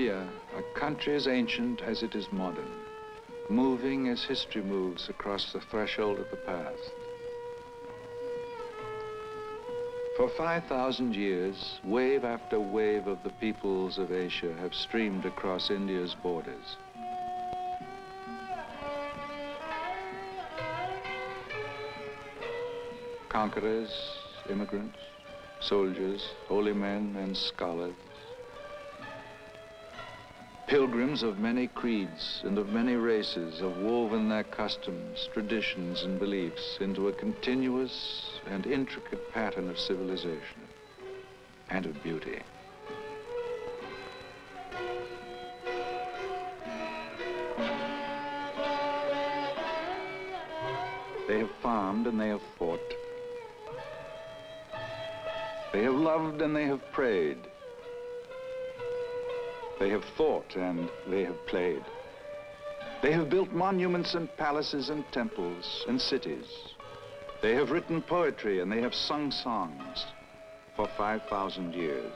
India, a country as ancient as it is modern, moving as history moves across the threshold of the past. For 5,000 years, wave after wave of the peoples of Asia have streamed across India's borders. Conquerors, immigrants, soldiers, holy men and scholars, Pilgrims of many creeds and of many races have woven their customs, traditions, and beliefs into a continuous and intricate pattern of civilization and of beauty. They have farmed and they have fought. They have loved and they have prayed. They have thought and they have played. They have built monuments and palaces and temples and cities. They have written poetry and they have sung songs for 5,000 years.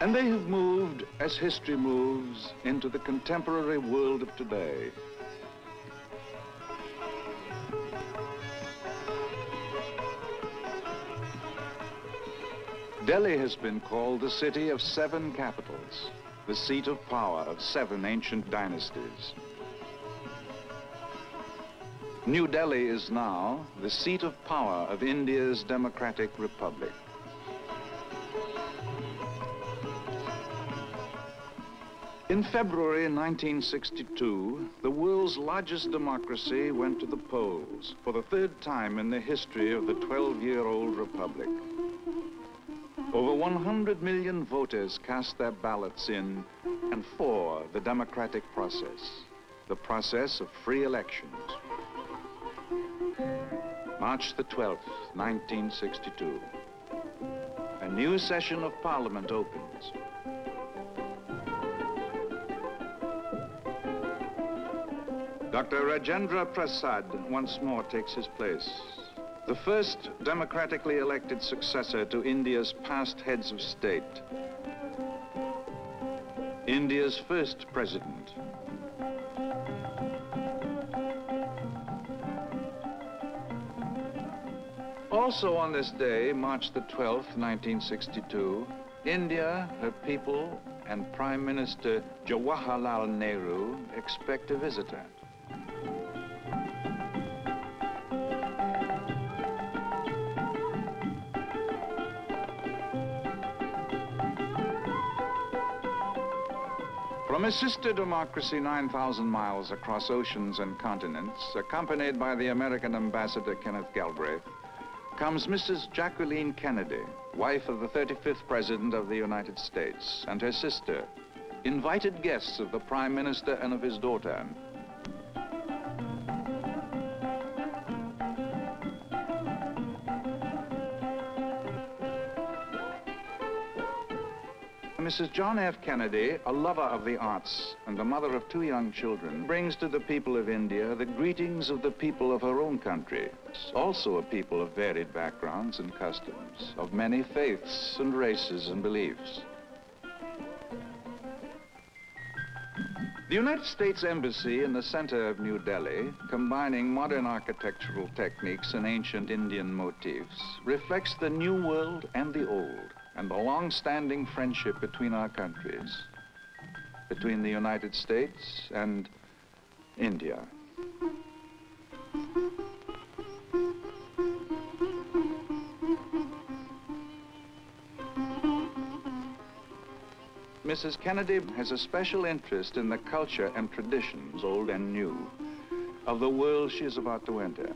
And they have moved, as history moves, into the contemporary world of today. Delhi has been called the city of seven capitals, the seat of power of seven ancient dynasties. New Delhi is now the seat of power of India's democratic republic. In February 1962, the world's largest democracy went to the polls for the third time in the history of the 12-year-old republic. Over 100 million voters cast their ballots in and for the democratic process, the process of free elections. March the 12th, 1962. A new session of Parliament opens. Dr. Rajendra Prasad once more takes his place. The first democratically elected successor to India's past heads of state. India's first president. Also on this day, March the 12th, 1962, India, her people, and Prime Minister Jawaharlal Nehru expect a visitor. From a sister democracy 9,000 miles across oceans and continents, accompanied by the American ambassador Kenneth Galbraith, comes Mrs. Jacqueline Kennedy, wife of the 35th President of the United States, and her sister, invited guests of the Prime Minister and of his daughter, Mrs. John F. Kennedy, a lover of the arts and the mother of two young children, brings to the people of India the greetings of the people of her own country, also a people of varied backgrounds and customs, of many faiths and races and beliefs. The United States Embassy in the center of New Delhi, combining modern architectural techniques and ancient Indian motifs, reflects the new world and the old and the long-standing friendship between our countries, between the United States and India. Mrs. Kennedy has a special interest in the culture and traditions, old and new, of the world she is about to enter.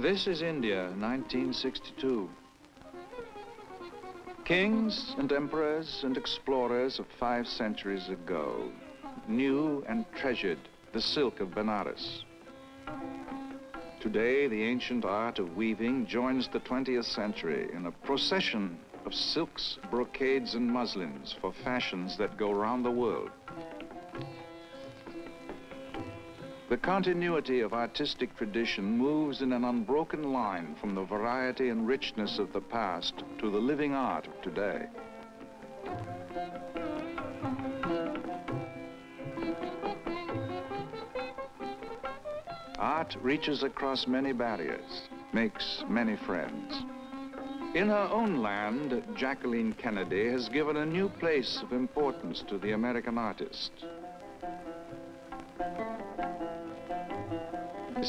This is India, 1962. Kings and emperors and explorers of five centuries ago knew and treasured the silk of Benares. Today, the ancient art of weaving joins the 20th century in a procession of silks, brocades, and muslins for fashions that go round the world. The continuity of artistic tradition moves in an unbroken line from the variety and richness of the past to the living art of today. Art reaches across many barriers, makes many friends. In her own land, Jacqueline Kennedy has given a new place of importance to the American artist.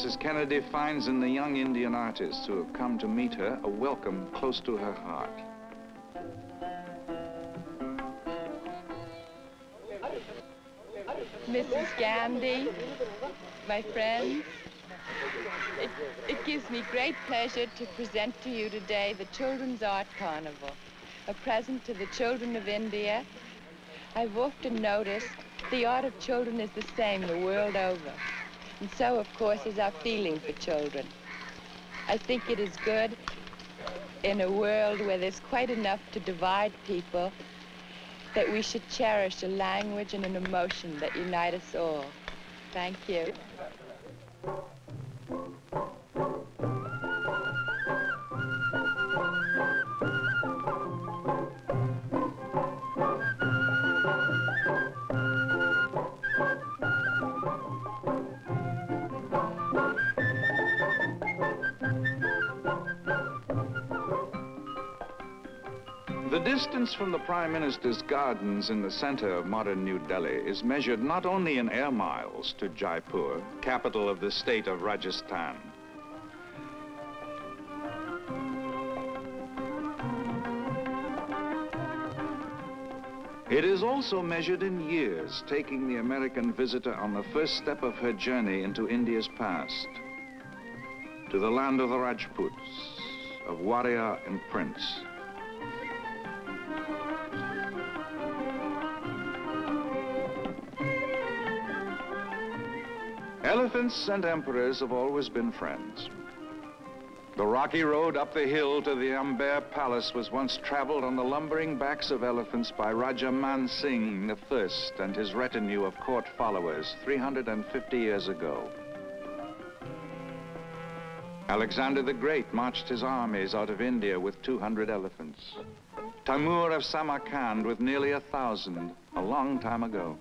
Mrs. Kennedy finds in the young Indian artists who have come to meet her a welcome close to her heart. Mrs. Gandhi, my friends, it, it gives me great pleasure to present to you today the Children's Art Carnival, a present to the children of India. I've often noticed the art of children is the same the world over. And so, of course, is our feeling for children. I think it is good in a world where there's quite enough to divide people that we should cherish a language and an emotion that unite us all. Thank you. Distance from the Prime Minister's gardens in the center of modern New Delhi is measured not only in air miles to Jaipur, capital of the state of Rajasthan. It is also measured in years, taking the American visitor on the first step of her journey into India's past, to the land of the Rajputs, of warrior and prince. Elephants and emperors have always been friends. The rocky road up the hill to the Amber Palace was once traveled on the lumbering backs of elephants by Raja Man Singh I and his retinue of court followers 350 years ago. Alexander the Great marched his armies out of India with 200 elephants. Timur of Samarkand with nearly a thousand, a long time ago.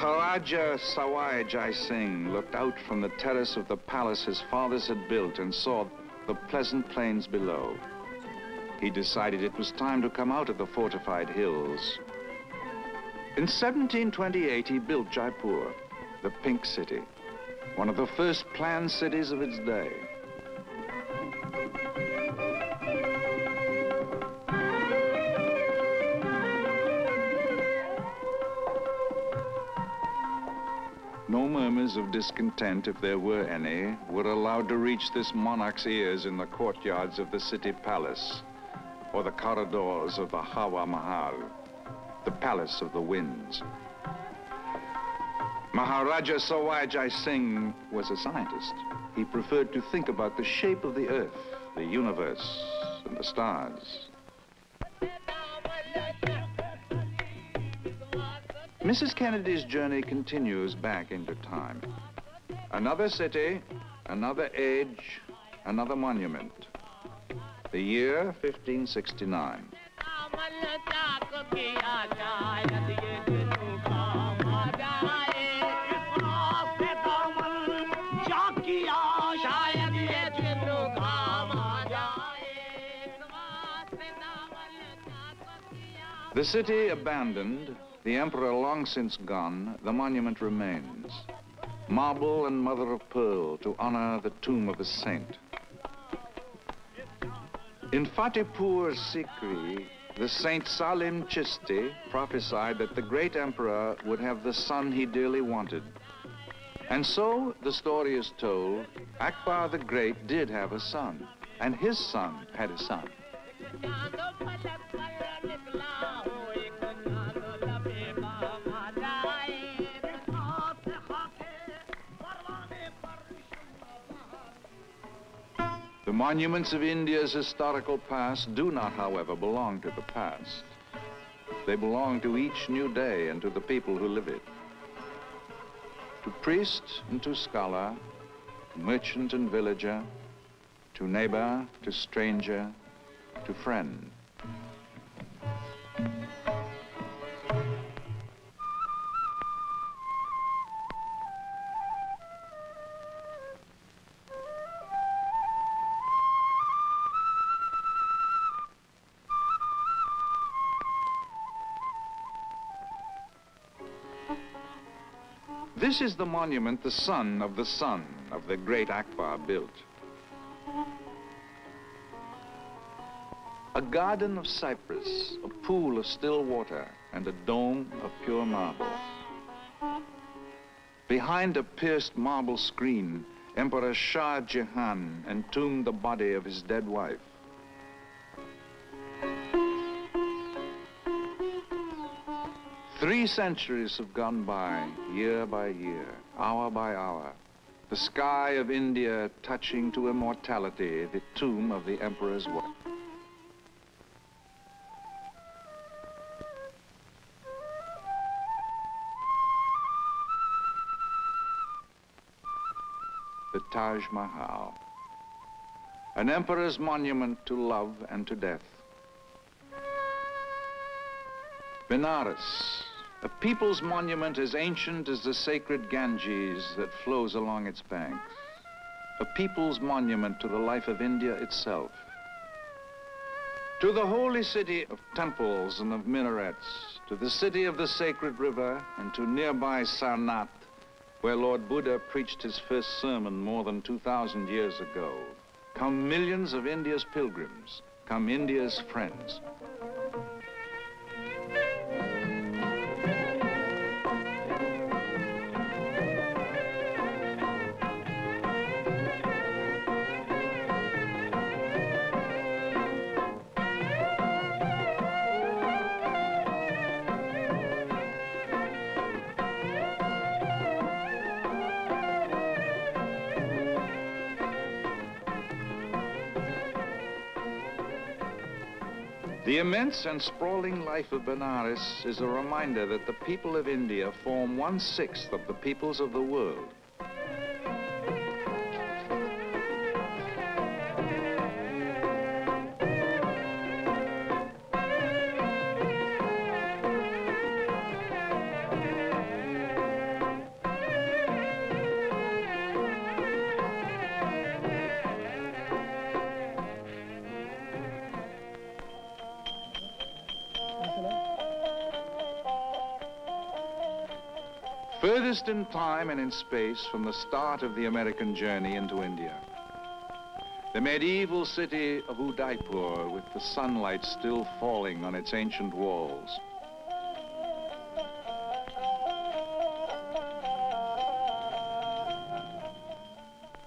Maharaja Sawai Jai Singh looked out from the terrace of the palace his fathers had built and saw the pleasant plains below. He decided it was time to come out of the fortified hills. In 1728, he built Jaipur, the Pink City, one of the first planned cities of its day. Of discontent, if there were any, were allowed to reach this monarch's ears in the courtyards of the city palace or the corridors of the Hawa Mahal, the palace of the winds. Maharaja Sawai Jai Singh was a scientist. He preferred to think about the shape of the earth, the universe, and the stars. Mrs. Kennedy's journey continues back into time. Another city, another age, another monument. The year 1569. The city abandoned, the emperor long since gone, the monument remains. Marble and mother of pearl to honor the tomb of a saint. In Fatehpur Sikri, the Saint Salim Chisti prophesied that the great emperor would have the son he dearly wanted. And so, the story is told, Akbar the Great did have a son, and his son had a son. Monuments of India's historical past do not, however, belong to the past. They belong to each new day and to the people who live it. To priest and to scholar, to merchant and villager, to neighbor, to stranger, to friend. This is the monument the son of the son of the great Akbar built. A garden of cypress, a pool of still water, and a dome of pure marble. Behind a pierced marble screen, Emperor Shah Jahan entombed the body of his dead wife. Centuries have gone by, year by year, hour by hour. The sky of India touching to immortality the tomb of the emperor's wife. The Taj Mahal, an emperor's monument to love and to death. Benares, a people's monument as ancient as the sacred Ganges that flows along its banks. A people's monument to the life of India itself. To the holy city of temples and of minarets, to the city of the sacred river, and to nearby Sarnath, where Lord Buddha preached his first sermon more than 2,000 years ago, come millions of India's pilgrims, come India's friends. The immense and sprawling life of Benares is a reminder that the people of India form one-sixth of the peoples of the world. Furthest in time and in space from the start of the American journey into India. The medieval city of Udaipur with the sunlight still falling on its ancient walls.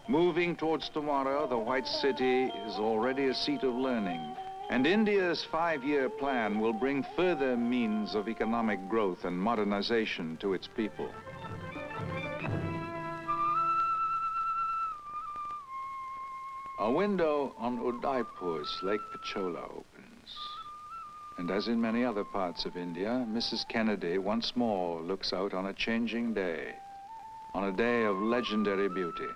Moving towards tomorrow, the White City is already a seat of learning. And India's five-year plan will bring further means of economic growth and modernization to its people. A window on Udaipur's Lake Pichola opens. And as in many other parts of India, Mrs. Kennedy once more looks out on a changing day, on a day of legendary beauty.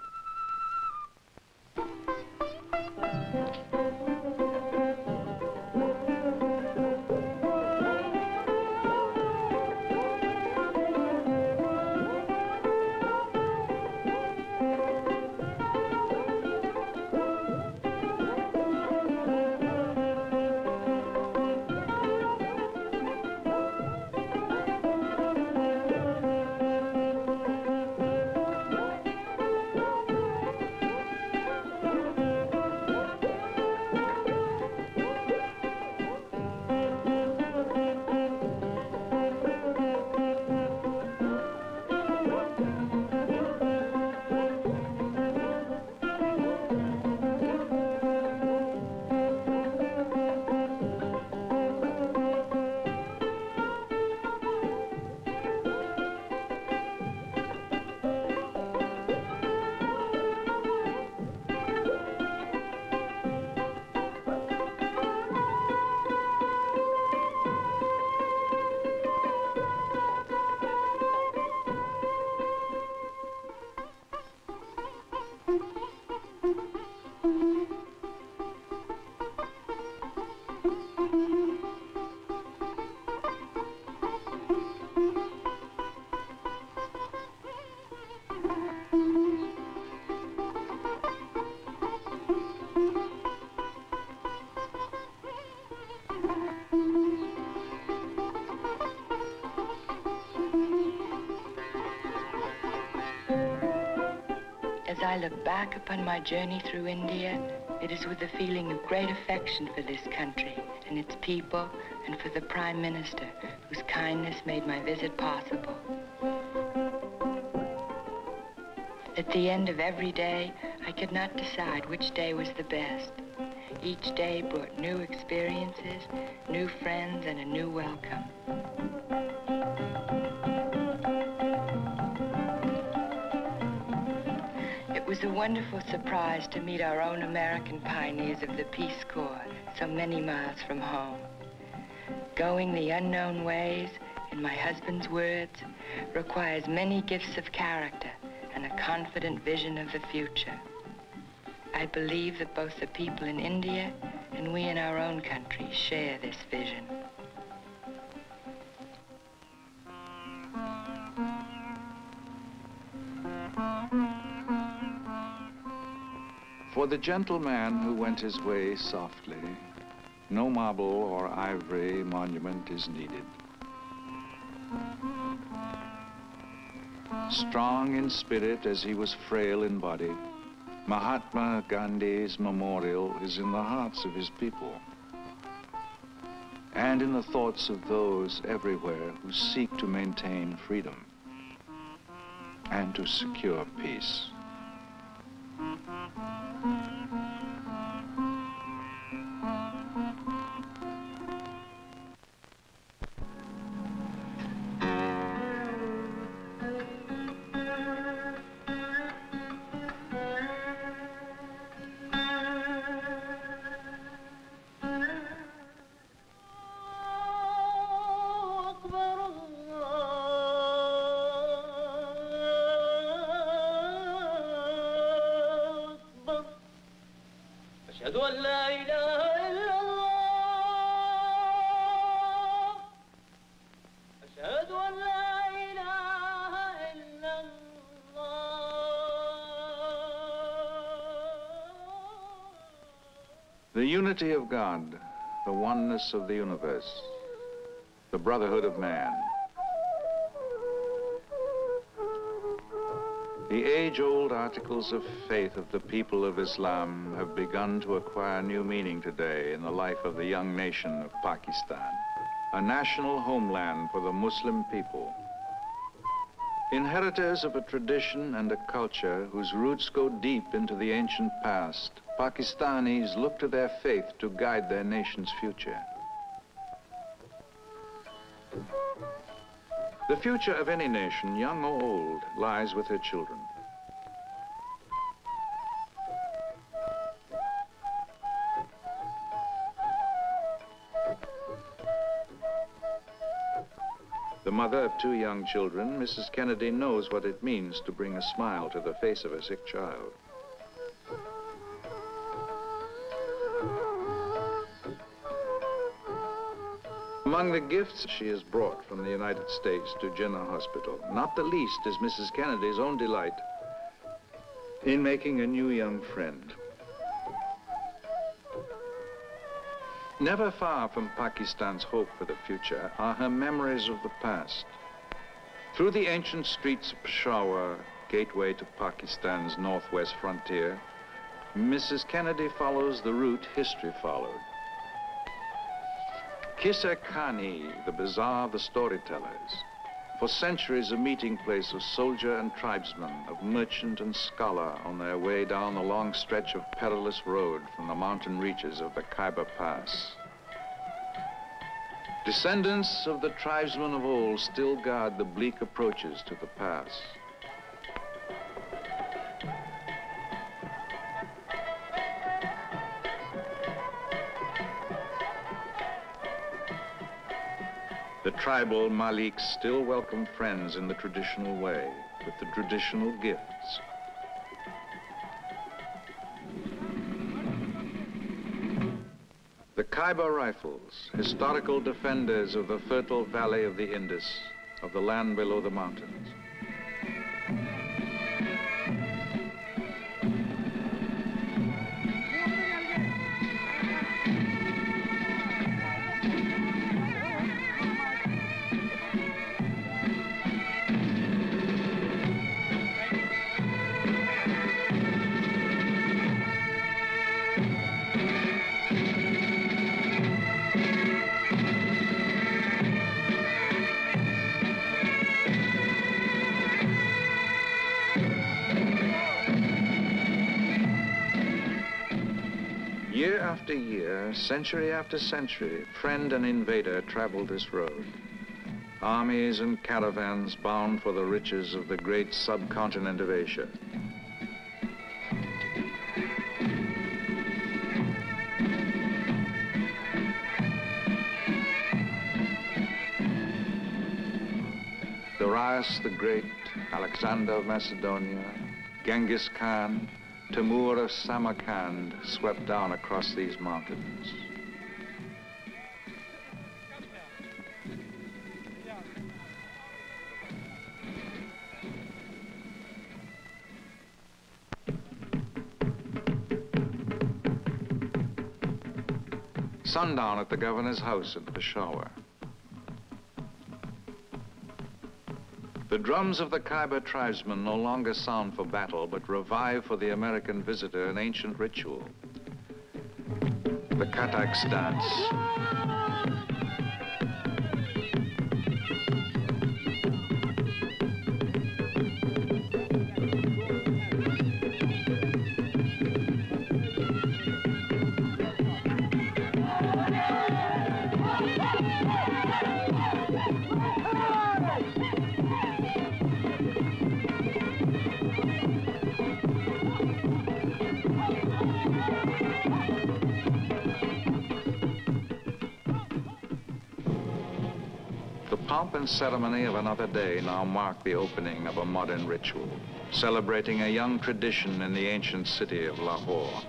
I look back upon my journey through India, it is with a feeling of great affection for this country and its people and for the Prime Minister, whose kindness made my visit possible. At the end of every day, I could not decide which day was the best. Each day brought new experiences, new friends, and a new welcome. Was a wonderful surprise to meet our own American pioneers of the Peace Corps so many miles from home. Going the unknown ways, in my husband's words, requires many gifts of character and a confident vision of the future. I believe that both the people in India and we in our own country share this vision. For the gentleman who went his way softly, no marble or ivory monument is needed. Strong in spirit as he was frail in body, Mahatma Gandhi's memorial is in the hearts of his people and in the thoughts of those everywhere who seek to maintain freedom and to secure peace. Mm-hmm. The unity of God, the oneness of the universe, the brotherhood of man. The age-old articles of faith of the people of Islam have begun to acquire new meaning today in the life of the young nation of Pakistan, a national homeland for the Muslim people. Inheritors of a tradition and a culture whose roots go deep into the ancient past, Pakistanis look to their faith to guide their nation's future. The future of any nation, young or old, lies with her children. Two young children, Mrs. Kennedy knows what it means to bring a smile to the face of a sick child. Among the gifts she has brought from the United States to Jinnah Hospital, not the least is Mrs. Kennedy's own delight in making a new young friend. Never far from Pakistan's hope for the future are her memories of the past. Through the ancient streets of Peshawar, gateway to Pakistan's northwest frontier, Mrs. Kennedy follows the route history followed. Khani, the bazaar of the storytellers, for centuries a meeting place of soldier and tribesman, of merchant and scholar on their way down the long stretch of perilous road from the mountain reaches of the Khyber Pass. Descendants of the tribesmen of old still guard the bleak approaches to the pass. The tribal Maliks still welcome friends in the traditional way, with the traditional gifts. Khyber Rifles, historical defenders of the fertile valley of the Indus, of the land below the mountains. After year, century after century, friend and invader traveled this road. Armies and caravans bound for the riches of the great subcontinent of Asia. Darius the Great, Alexander of Macedonia, Genghis Khan, Timur of Samarkand swept down across these mountains. Sundown at the governor's house at Peshawar. The drums of the Khyber tribesmen no longer sound for battle, but revive for the American visitor an ancient ritual. The Khattaks dance. And ceremony of another day now mark the opening of a modern ritual, celebrating a young tradition in the ancient city of Lahore.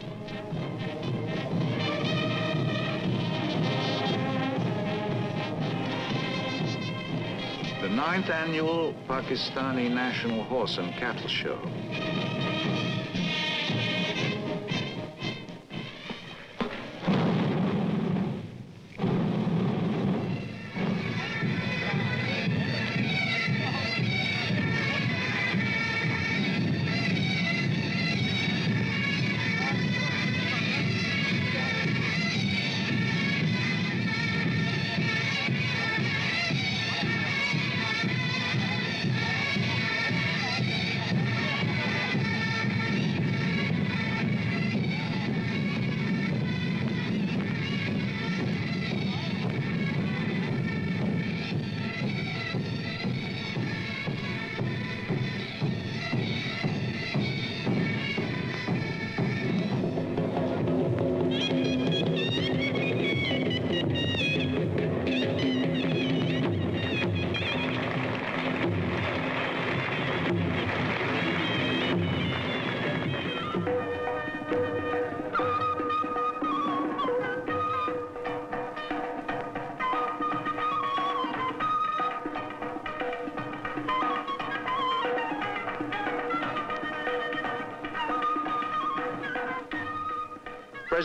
The ninth annual Pakistani National Horse and Cattle Show.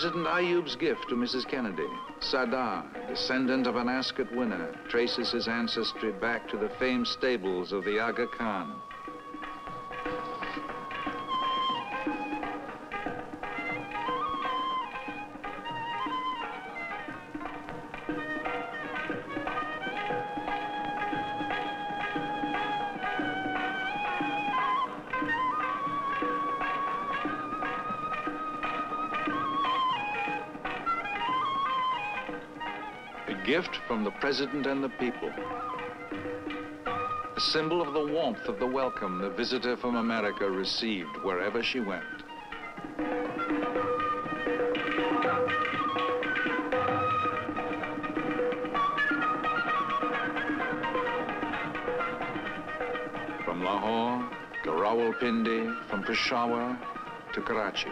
President Ayub's gift to Mrs. Kennedy. Sardar, descendant of an Ascot winner, traces his ancestry back to the famed stables of the Aga Khan. Gift from the President and the people. A symbol of the warmth of the welcome the visitor from America received wherever she went. From Lahore to Rawalpindi, from Peshawar to Karachi.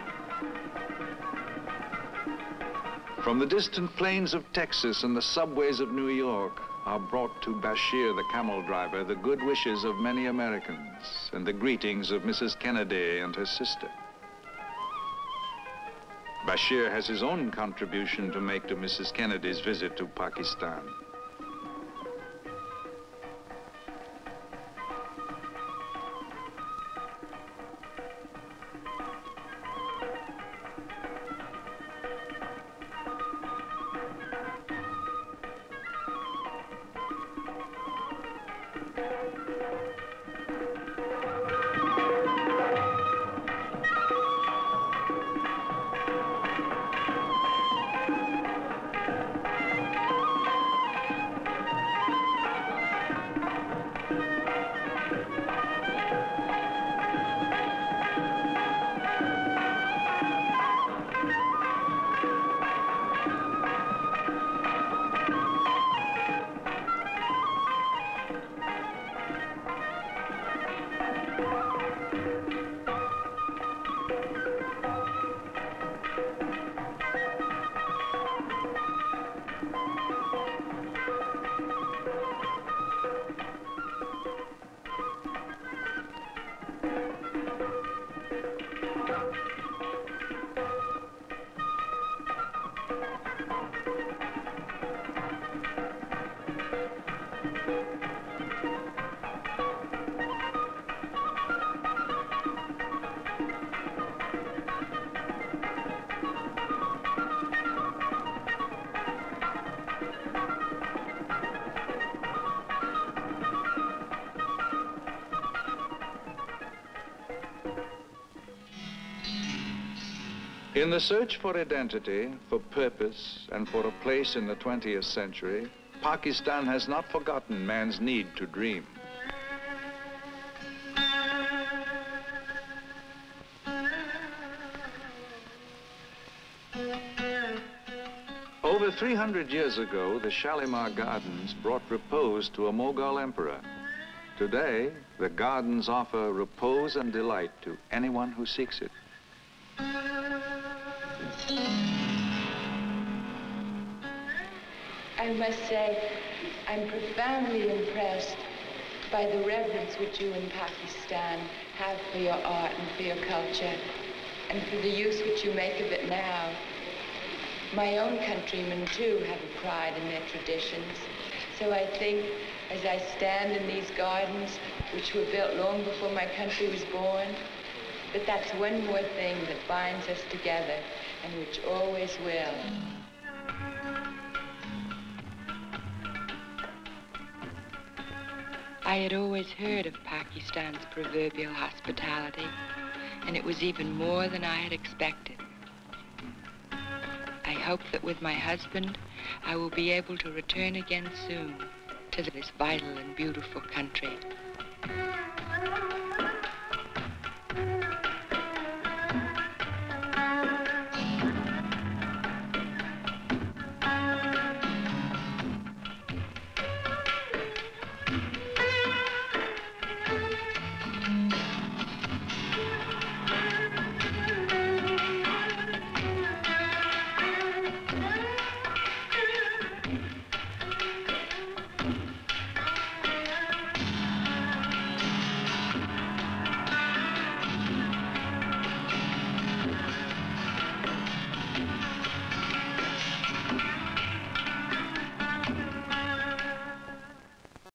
From the distant plains of Texas and the subways of New York are brought to Bashir, the camel driver, the good wishes of many Americans and the greetings of Mrs. Kennedy and her sister. Bashir has his own contribution to make to Mrs. Kennedy's visit to Pakistan. In the search for identity, for purpose, and for a place in the 20th century, Pakistan has not forgotten man's need to dream. Over 300 years ago, the Shalimar Gardens brought repose to a Mughal emperor. Today, the gardens offer repose and delight to anyone who seeks it. I must say, I'm profoundly impressed by the reverence which you in Pakistan have for your art and for your culture, and for the use which you make of it now. My own countrymen, too, have a pride in their traditions. So I think, as I stand in these gardens, which were built long before my country was born, that that's one more thing that binds us together, and which always will. I had always heard of Pakistan's proverbial hospitality, and it was even more than I had expected. I hope that with my husband, I will be able to return again soon to this vital and beautiful country.